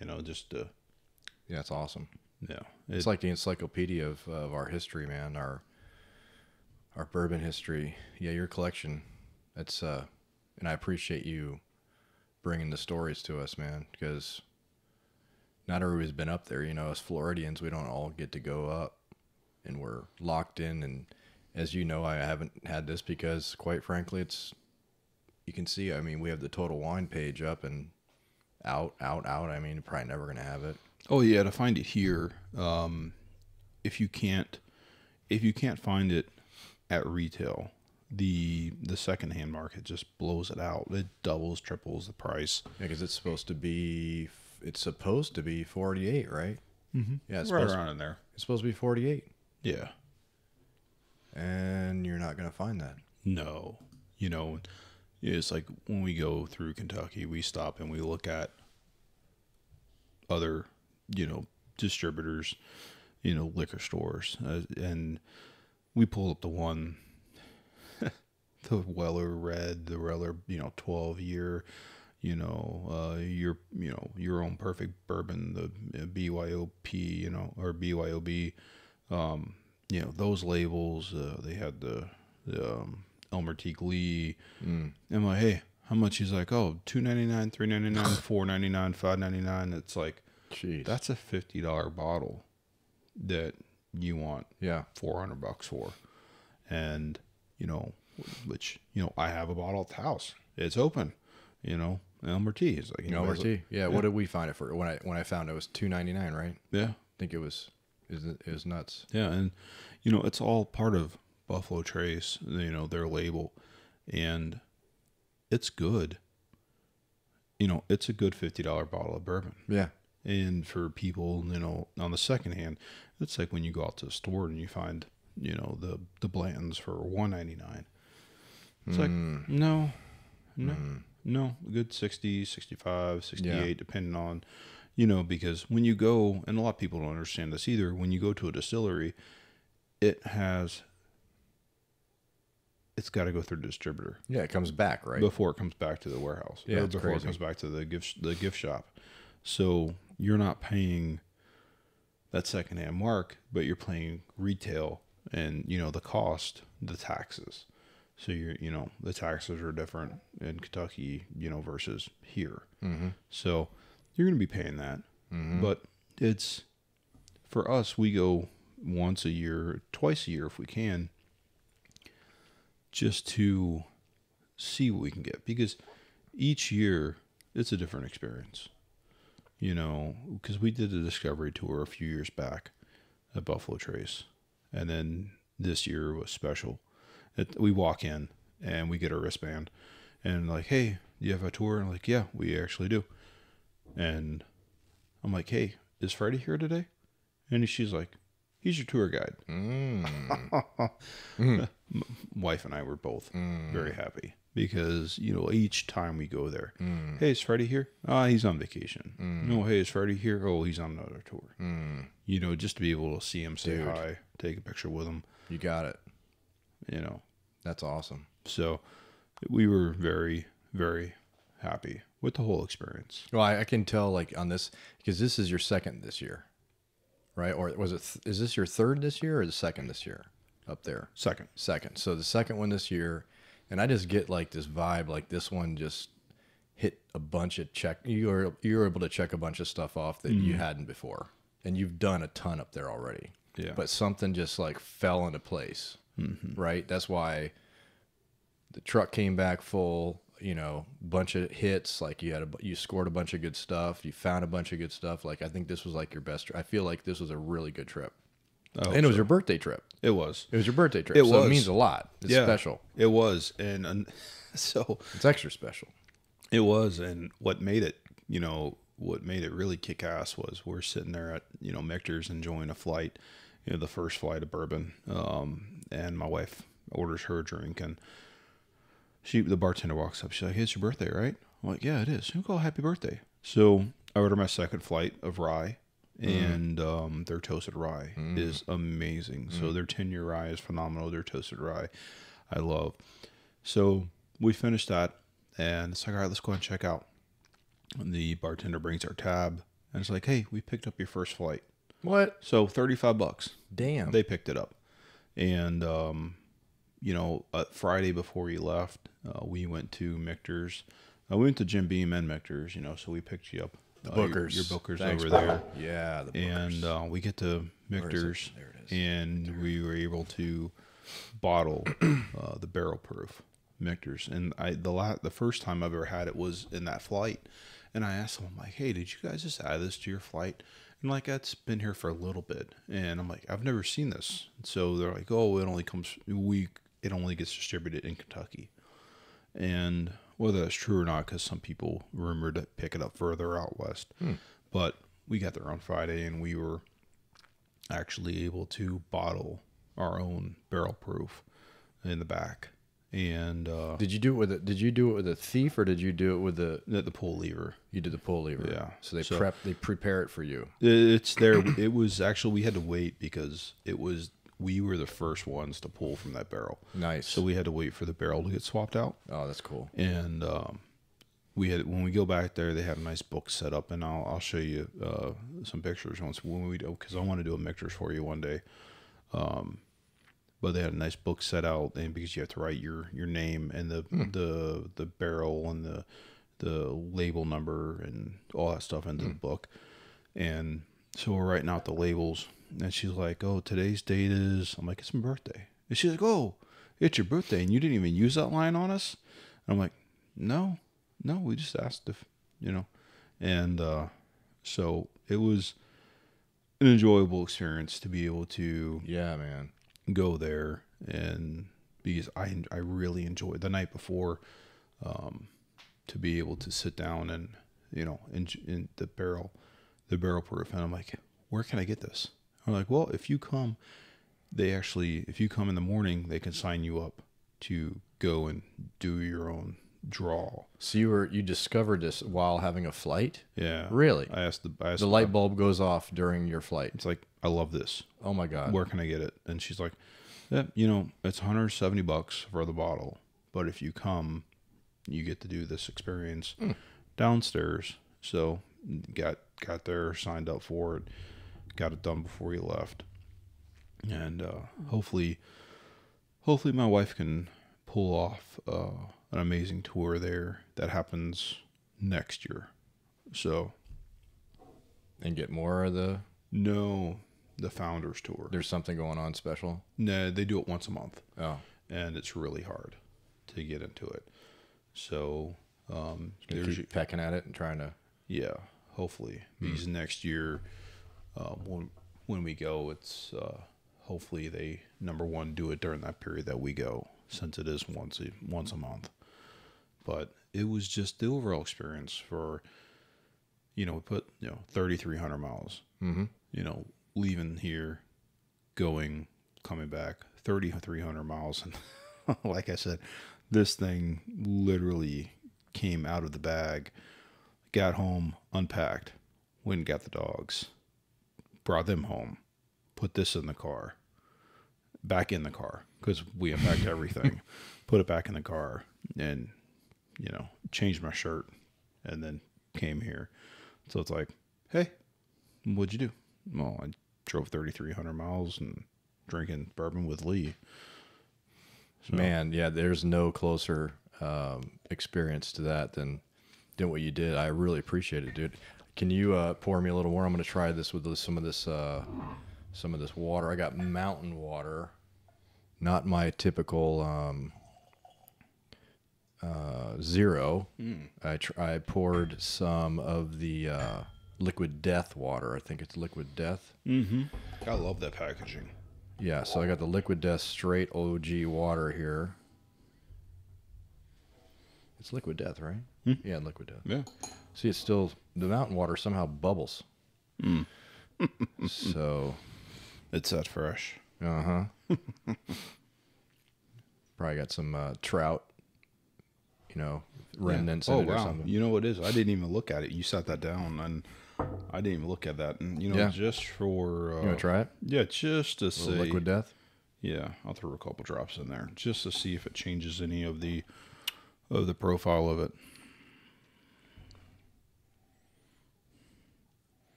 you know just uh Yeah, it's awesome. yeah It's like the encyclopedia of, of our history, man. Our our bourbon history. Yeah, your collection. That's uh, and I appreciate you bringing the stories to us, man, because not everybody's been up there. You know, as Floridians, we don't all get to go up, and we're locked in. And as you know, I haven't had this because, quite frankly, it's you can see. I mean, we have the Total Wine page up and out, out, out. I mean, you're probably never gonna have it. Oh yeah, to find it here, um, if you can't, if you can't find it at retail, the the secondhand market just blows it out. It doubles, triples the price. Yeah, because it's supposed to be it's supposed to be forty eight, right? Mm-hmm. Yeah, it's right supposed, around in there. it's supposed to be forty eight, Yeah. and you're not gonna find that. No, you know, it's like when we go through Kentucky, we stop and we look at other, you know, distributors, you know, liquor stores, uh, and we pull up the one, the Weller Red, the Weller, you know, twelve year, you know, uh, your, you know, your own perfect bourbon, the uh, BYOP, you know, or BYOB, um, you know, those labels. Uh, they had the, the um, Elmer T. Lee. Mm. I'm like, hey, how much? He's like, oh, two ninety nine, three ninety nine, four ninety nine, five ninety nine. It's like Jeez, that's a fifty dollar bottle that you want yeah, four hundred bucks for, and you know, which you know, I have a bottle at the house. It's open, you know. Elmer T. Is like Elmer T. like- Yeah, what did we find it for? When I when I found it, it was two ninety nine, right? Yeah. I think it was. Is it was nuts. Yeah, and you know it's all part of Buffalo Trace, you know their label, and it's good. you know, it's a good fifty dollar bottle of bourbon. Yeah. And for people, you know, on the second hand, it's like when you go out to the store and you find, you know, the the Blantons for one ninety nine. It's like hmm. no, no, hmm. no, a good 60, 65, 68, depending on, you know, because when you go, and a lot of people don't understand this either, when you go to a distillery, it has, it's got to go through the distributor Yeah, it comes back, right? before it comes back to the warehouse Yeah, before crazy. it comes back to the gift the gift shop. So you're not paying that secondhand mark, but you're paying retail and you know the cost, the taxes. So you're you know the taxes are different in Kentucky, you know, versus here. mm-hmm. So you're going to be paying that, but it's for us. We go once a year, twice a year if we can, just to see what we can get because each year it's a different experience. You know, because we did a discovery tour a few years back at Buffalo Trace, and then this year was special. It, we walk in and we get a wristband, and like, hey, do you have a tour? And like, yeah, we actually do. And I'm like, hey, is Freddie here today? And she's like, he's your tour guide. Mm. Wife and I were both Mm. very happy because you know each time we go there, Mm. hey, is Freddie here? Ah, he's on vacation. No, hey, is Freddie here? Oh, he's on another tour. Mm. You know, just to be able to see him, say Dude. hi, take a picture with him. You got it. You know, That's awesome. so we were very, very happy with the whole experience. Well, I, I can tell like on this because this is your second this year, right? Or was it? Th- is this your third this year or the second this year up there? Second, Second. So the second one this year, and I just get like this vibe, like this one just hit a bunch of check. You were you were able to check a bunch of stuff off that you mm-hmm. hadn't before, and you've done a ton up there already. Yeah. But something just like fell into place, mm-hmm. right? That's why the truck came back full. You know, bunch of hits. Like you had a you scored a bunch of good stuff. You found a bunch of good stuff. Like I think this was like your best. Tri- I feel like this was a really good trip, and it was your birthday trip. it was, It was your birthday trip. It so was. it means a lot. It's Yeah. special. it was, and, and so It's extra special. It was, and what made it, you know, what made it really kick ass was we're sitting there at, you know, Michter's enjoying a flight, you know, the first flight of bourbon. Um, and my wife orders her a drink, and she, the bartender walks up. She's like, hey, "It's your birthday, right?" I'm like, "Yeah, it is." You call happy birthday. So I order my second flight of rye, and um, their toasted rye is amazing. So their ten year rye is phenomenal. Their toasted rye, I love. So we finished that, and it's like, all right, let's go and check out. And the bartender brings our tab, and it's like, hey, we picked up your first flight. What? So 35 bucks. Damn. They picked it up. And, um, you know, uh, Friday before we left, uh, we went to Michter's. Uh, we went to Jim Beam and Michter's, you know, so we picked you up. The uh, your- Bookers. Your, Bookers Thanks, over brother. there. Yeah, the Bookers. And uh, we get to? Michter's, There and we were able to bottle uh, the barrel proof Michter's. And I the la- the first time I've ever had it was in that flight, and I asked them, I'm like, "Hey, did you guys just add this to your flight?" And like, that's been here for a little bit, and I'm like, "I've never seen this." So they're like, "Oh, it only comes we it only gets distributed in Kentucky." And whether that's true or not, because some people rumored to pick it up further out west, but we got there on Friday, and we were actually able to bottle our own barrel proof in the back and uh Did you do it with a Did you do it with a thief or did you do it with the? the, the pull lever You did the pull lever. Yeah. So they So- prep. They prepare it for you. it's there it was actually we had to wait because it was we were the first ones to pull from that barrel. Nice. so we had to wait for the barrel to get swapped out. Oh, that's cool. and um we had when we go back there they have a nice book set up and i'll, I'll show you uh some pictures once when we do because i want to do a Michter's for you one day. Um but they had a nice book set out and because you have to write your your name and the the the barrel and the the label number and all that stuff into the book. And so we're writing out the labels and she's like oh today's date is i'm like it's my birthday and she's like oh it's your birthday and you didn't even use that line on us and i'm like no no we just asked if you know and uh so it was an enjoyable experience to be able to Yeah, man. go there and because I I really enjoyed the night before. Um, to be able to sit down and you know in, in the barrel, the barrel proof, and I'm like, where can I get this? Like, well, if you come, they actually, if you come in the morning, they can sign you up to go and do your own draw. So you were you discovered this while having a flight? Yeah, Really? I asked the I asked The light bulb goes off during your flight. It's like I love this. Oh my god. Where can I get it? And she's like, yeah, you know, it's 170 bucks for the bottle, but if you come, you get to do this experience hmm. downstairs. So got got there, signed up for it, got it done before he left, and uh, hopefully, hopefully my wife can pull off uh, an amazing tour there that happens next year. So And get more of the no, the founders tour. there's something going on special. No, they do it once a month. Oh. and it's really hard to get into it. So um, there's keep pecking at it and trying to yeah, hopefully because next year uh, when when we go, it's uh, hopefully they number one do it during that period that we go since it is once a once a month. But it was just the overall experience for you know we put you know thirty three hundred miles. mm-hmm. You know leaving here, going coming back thirty three hundred miles and like I said, this thing literally came out of the bag, got home, unpacked, went and got the dogs, brought them home, put this in the car, back in the car because we unpacked everything, put it back in the car, and you know changed my shirt, and then came here. So it's like, hey, what'd you do? Well, I drove thirty three hundred miles and drinking bourbon with Lee. So- Man, yeah, there's no closer um, experience to that than than what you did. I really appreciate it, dude. Can you uh, pour me a little more? I'm gonna try this with some of this uh, some of this water. I got mountain water, not my typical um, uh, zero. I tr- I poured some of the uh, liquid death water. I think it's liquid death. Mm-hmm. I love that packaging. Yeah, so I got the liquid death straight OG water here. It's liquid death, right? Hmm. Yeah, liquid death. Yeah. See, it's still the mountain water somehow bubbles. Hmm. so, It's that fresh. uh huh. Probably got some uh, trout, you know, remnants Oh in it or wow! something. You know what it is? I didn't even look at it. You set that down, and I didn't even look at that. And you know, Yeah. just for uh, you want to try it? yeah, just to see. liquid death. Yeah, I'll throw a couple drops in there just to see if it changes any of the of the profile of it.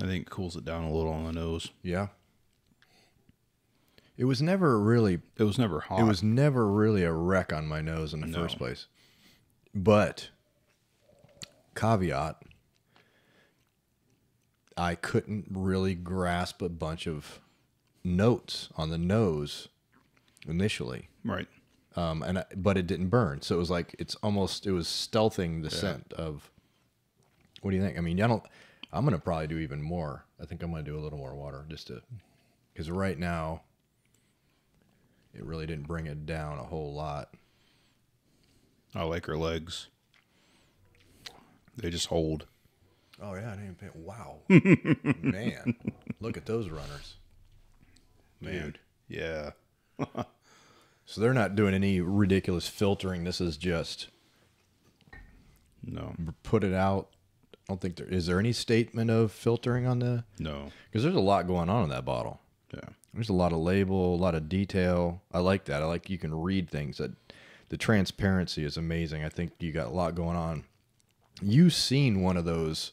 I think it cools it down a little on the nose. Yeah. It was never really It was never hot. It was never really a wreck on my nose in the No. first place. But caveat, I couldn't really grasp a bunch of notes on the nose initially. right. Um, and I, but it didn't burn, so it was like it's almost it was stealthing the scent of. What do you think? I mean, I don't. I'm gonna probably do even more. I think I'm gonna do a little more water just to, because right now. It really didn't bring it down a whole lot. I like her legs. They just hold. Oh yeah, I didn't even pay. Wow, man, look at those runners. Man. Dude. Yeah. So they're not doing any ridiculous filtering. This is just No. put it out. I don't think there is there any statement of filtering on the No. because there's a lot going on in that bottle. Yeah. There's a lot of label, a lot of detail. I like that. I like you can read things. That the transparency is amazing. I think you got a lot going on. You seen one of those?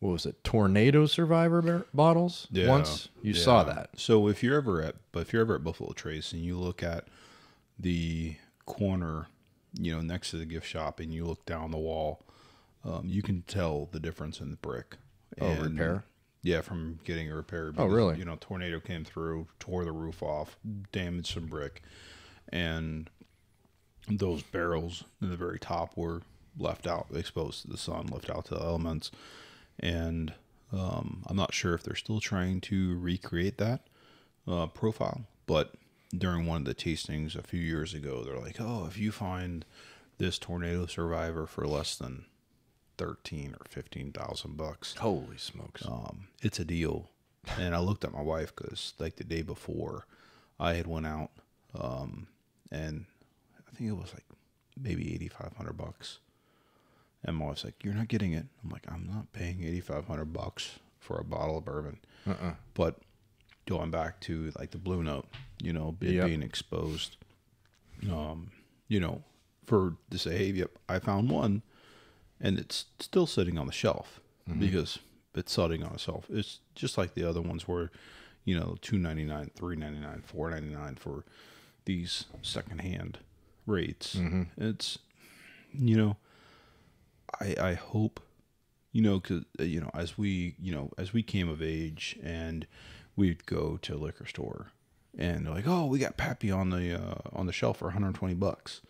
What was it? Tornado survivor bottles? Yeah. Once you yeah. saw that. So if you're ever at, but if you're ever at Buffalo Trace and you look at the corner, you know, next to the gift shop, and you look down the wall, um, you can tell the difference in the brick. Oh, And- repair? Yeah, from getting a repair. Oh, really? You know, tornado came through, tore the roof off, damaged some brick, and those barrels in the very top were left out, exposed to the sun, left out to the elements, and um, I'm not sure if they're still trying to recreate that uh, profile, but during one of the tastings a few years ago, they're like, "Oh, if you find this tornado survivor for less than thirteen or fifteen thousand bucks. Holy smokes! Um, it's a deal. And I looked at my wife because like the day before, I had went out, um, and I think it was like maybe eighty five hundred bucks. And my wife's like, "You're not getting it." I'm like, "I'm not paying eighty five hundred bucks for a bottle of bourbon." Uh-uh. But going back to like the blue note, you know, Yep. being exposed, um, you know, for to say, hey, yep, I found one, and it's still sitting on the shelf because it's sitting on a shelf. It's just like the other ones where, you know, two ninety nine, three ninety nine, four ninety nine for these secondhand rates. It's, you know, I I hope you know, cause uh, you know, as we, you know, as we came of age and we'd go to a liquor store and they're like, oh, we got Pappy on the uh, on the shelf for 120 bucks.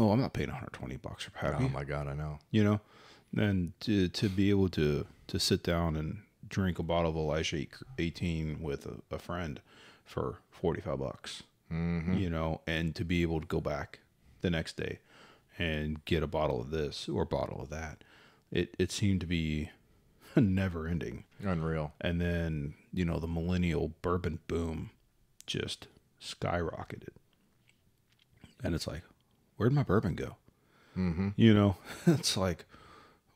Oh, I'm not paying 120 bucks for Pappy. Oh my god, I know. You know, and to to be able to to sit down and drink a bottle of Elijah 18 with a, a friend for 45 bucks. Mm-hmm. You know, and to be able to go back the next day and get a bottle of this or a bottle of that. It it seemed to be never ending. Unreal. And then, you know, the millennial bourbon boom just skyrocketed. And it's like, where'd my bourbon go? Mm-hmm. You know, it's like,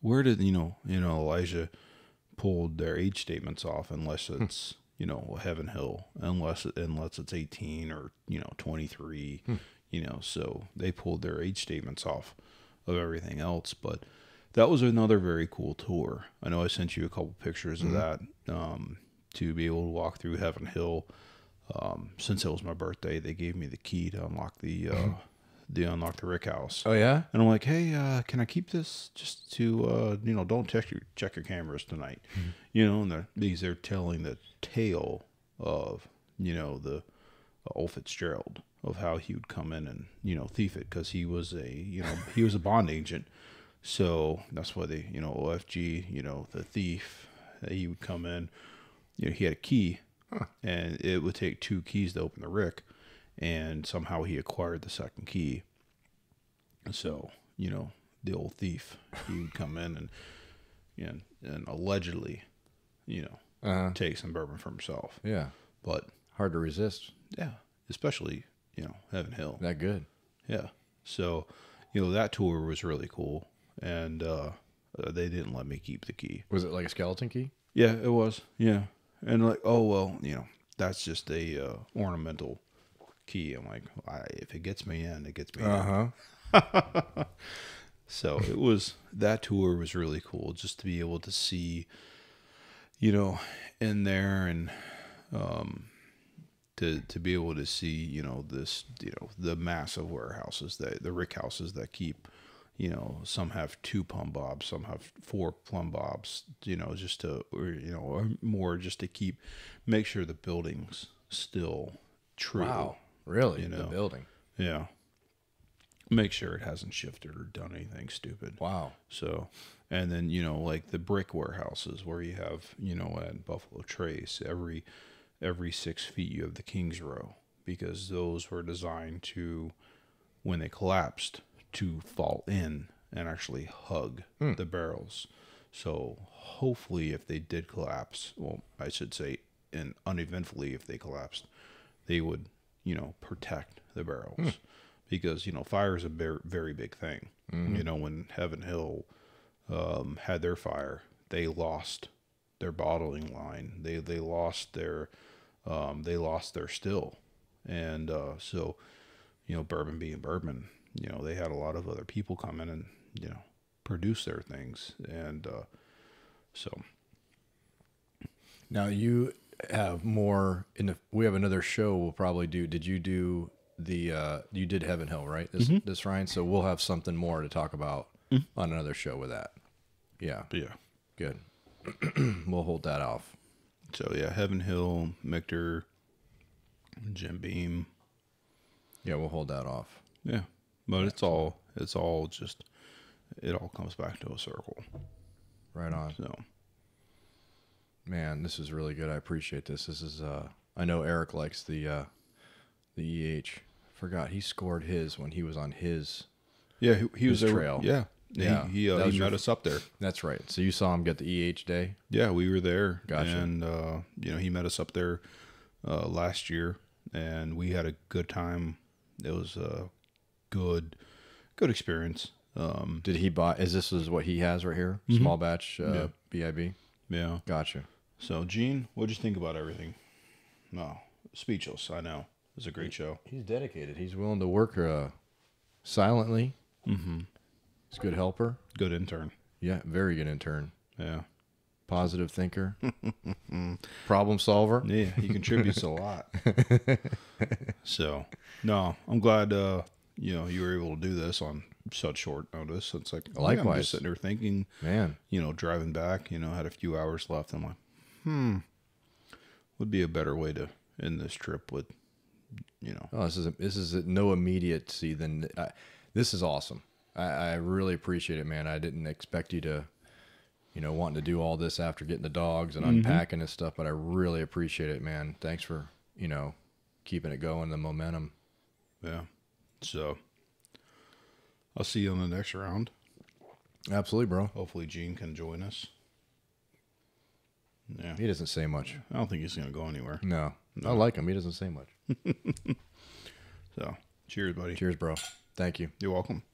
where did, you know, you know, Elijah pulled their age statements off unless it's, you know, Heaven Hill, unless unless it's 18 or, you know, 23, you know, so they pulled their age statements off of everything else, but that was another very cool tour. I know I sent you a couple pictures of that um, to be able to walk through Heaven Hill. Um, since it was my birthday, they gave me the key to unlock the uh, the unlock the Rick House. Oh yeah. And I'm like, hey, uh, can I keep this just to, uh, you know, don't check your check your cameras tonight, you know, and they're, because they're telling the tale of, you know, the uh, old Fitzgerald of how he would come in and you know thief it because he was a you know he was a bond agent, so that's why they you know OFG you know the thief he would come in, you know he had a key, and it would take two keys to open the rick, and somehow he acquired the second key. So you know the old thief he would come in and and, and allegedly, you know, Uh-huh. take some bourbon for himself. Yeah. But Hard to resist. yeah, especially you know Heaven Hill. That good. Yeah. So, you know that tour was really cool, and uh, uh, they didn't let me keep the key. Was it like a skeleton key? Yeah, it was. Yeah, and like, oh well, you know, that's just a uh, ornamental key. I'm like, I, if it gets me in, it gets me in. huh. So it was that tour was really cool just to be able to see, you know, in there and um, to to be able to see, you know, this, you know, the massive warehouses that the rick houses that keep, you know, some have two plumb bobs, some have four plumb bobs, you know, just to or you know, or more just to keep make sure the buildings still true. Wow. Really? You The building. Yeah. Make sure it hasn't shifted or done anything stupid. Wow. So, and then, you know, like the brick warehouses where you have, you know, at Buffalo Trace, every every six feet you have the King's Row because those were designed to, when they collapsed, to fall in and actually hug hmm. the barrels. So hopefully, if they did collapse, well, I should say, and uneventfully, if they collapsed, they would, you know, protect the barrels because you know fire is a very very big thing. You know, when Heaven Hill um, had their fire, they lost their bottling line. They they lost their um, they lost their still, and uh, so you know bourbon being bourbon, you know they had a lot of other people come in and you know produce their things, and uh, so. Now you have more in the. We have another show. We'll probably do. Did you do the? uh You did Heaven Hill, right? This this Ryan. So we'll have something more to talk about on another show with that. Yeah. but yeah. Good. we'll hold that off. So yeah, Heaven Hill, Michter, Jim Beam. Yeah, we'll hold that off. Yeah, but it's all it's all just it all comes back to a circle. Right on. So Man, this is really good. I appreciate this. This is uh I know Eric likes the uh the EH. Forgot he scored his when he was on his Yeah, he, he was His there. trail. Yeah, Yeah, He, he, uh, he met your- us up there. That's right. So you saw him get the EH day. Yeah, we were there. Gotcha. And uh, you know, he met us up there uh, last year, and we had a good time. It was a good, good experience. Um, Did he buy? Is this is what he has right here? Small batch uh, BIB. yeah. Gotcha. So, Gene, what'd you think about everything? No, speechless. I know. It was a great show. He's dedicated. He's willing to work uh, silently. Mm-hmm. He's a good helper. Good intern. Yeah, very good intern. Yeah. Positive thinker. Problem solver. Yeah, he contributes a lot. so, no, I'm glad uh, you know you were able to do this on such short notice. It's like yeah, I'm Likewise. just sitting there thinking, Man, you know, driving back, you know, had a few hours left. I'm like, hmm, would be a better way to end this trip with, you know, oh, this is this is no immediacy. Then uh, this is awesome. I, I really appreciate it, man. I didn't expect you to, you know, wanting to do all this after getting the dogs and unpacking and stuff, but I really appreciate it, man. Thanks for you know keeping it going, the momentum. yeah. So, I'll see you on the next round. Absolutely, bro. Hopefully, Gene can join us. Yeah, He doesn't say much. I don't think he's gonna go anywhere. No, I like him. He doesn't say much. So, cheers, buddy. Cheers, bro. Thank you. You're welcome.